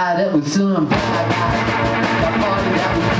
had up with some bad guy. The party that was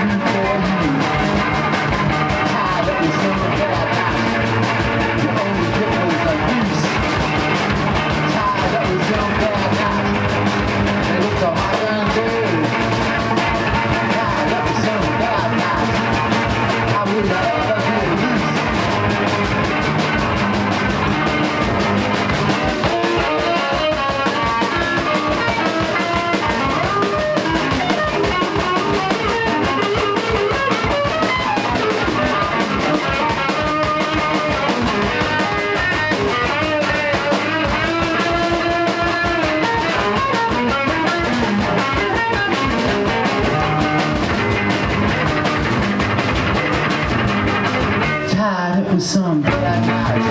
up with some bad guys.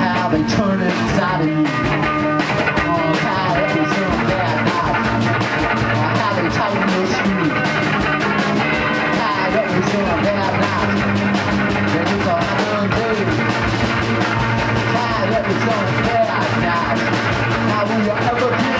How they turn inside of you. Oh, up with some. Oh, how they some hungry. Tied up with some bad. How will you ever